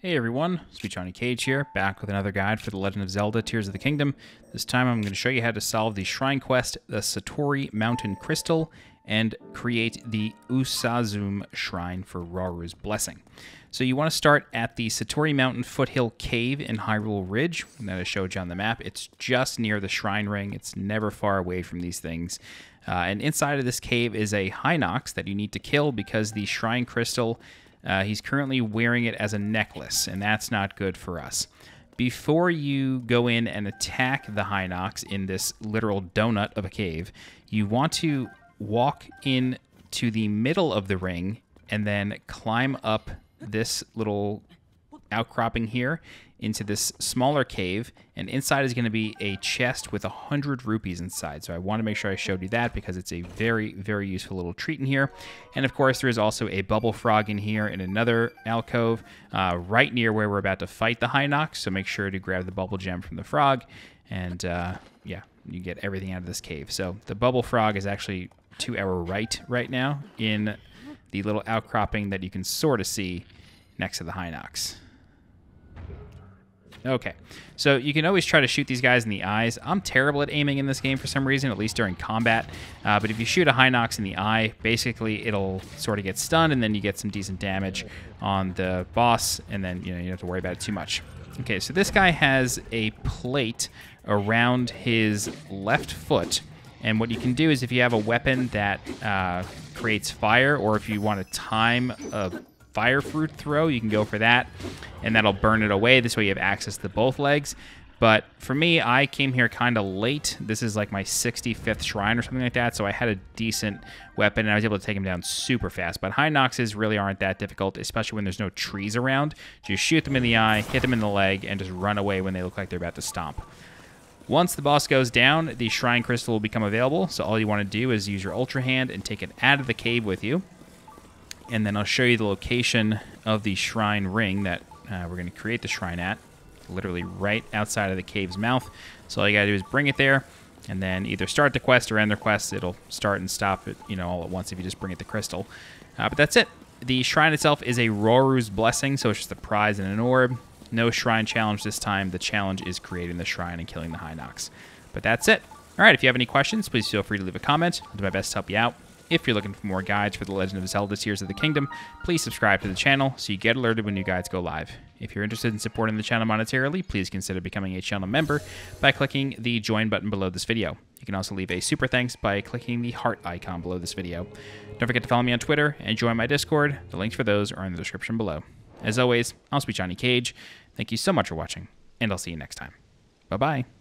Hey everyone, Sweet Johnny Cage here, back with another guide for The Legend of Zelda Tears of the Kingdom. This time I'm going to show you how to solve the shrine quest, the Satori Mountain Crystal, and create the Usazum Shrine for Rauru's Blessing. So you want to start at the Satori Mountain Foothill Cave in Hyrule Ridge that I showed you on the map. It's just near the Shrine Ring. It's never far away from these things. Uh, and inside of this cave is a Hinox that you need to kill because the Shrine Crystal uh, he's currently wearing it as a necklace, and that's not good for us. Before you go in and attack the Hinox in this literal donut of a cave, you want to walk in to the middle of the ring and then climb up this little outcropping here into this smaller cave, and inside is going to be a chest with a hundred rupees inside. So I want to make sure I showed you that because it's a very, very useful little treat in here. And of course, there is also a bubble frog in here in another alcove, uh, right near where we're about to fight the Hinox. So make sure to grab the bubble gem from the frog, and uh, yeah, you get everything out of this cave. So the bubble frog is actually to our right right now in the little outcropping that you can sort of see next to the Hinox. Okay, so you can always try to shoot these guys in the eyes. I'm terrible at aiming in this game for some reason, at least during combat. Uh, but if you shoot a Hinox in the eye, basically it'll sort of get stunned, and then you get some decent damage on the boss, and then you know you don't have to worry about it too much. Okay, so this guy has a plate around his left foot. And what you can do is if you have a weapon that uh, creates fire, or if you want to time a fire fruit throw, you can go for that, and that'll burn it away. This way you have access to both legs. But for me, I came here kind of late. This is like my 65th shrine or something like that, so I had a decent weapon, and I was able to take him down super fast. But Hinoxes really aren't that difficult, especially when there's no trees around. Just shoot them in the eye, hit them in the leg, and just run away when they look like they're about to stomp. Once the boss goes down, the Shrine Crystal will become available, so all you want to do is use your Ultra Hand and take it out of the cave with you and then I'll show you the location of the shrine ring that uh, we're going to create the shrine at, literally right outside of the cave's mouth. So all you got to do is bring it there, and then either start the quest or end the quest. It'll start and stop it, you know, all at once if you just bring it the crystal. Uh, but that's it. The shrine itself is a Rauru's Blessing, so it's just a prize and an orb. No shrine challenge this time. The challenge is creating the shrine and killing the Hinox. But that's it. All right, if you have any questions, please feel free to leave a comment. I'll do my best to help you out. If you're looking for more guides for The Legend of Zelda Tears of the Kingdom, please subscribe to the channel so you get alerted when new guides go live. If you're interested in supporting the channel monetarily, please consider becoming a channel member by clicking the join button below this video. You can also leave a super thanks by clicking the heart icon below this video. Don't forget to follow me on Twitter and join my Discord. The links for those are in the description below. As always, I'm Sweet Johnny Cage. Thank you so much for watching, and I'll see you next time. Bye-bye.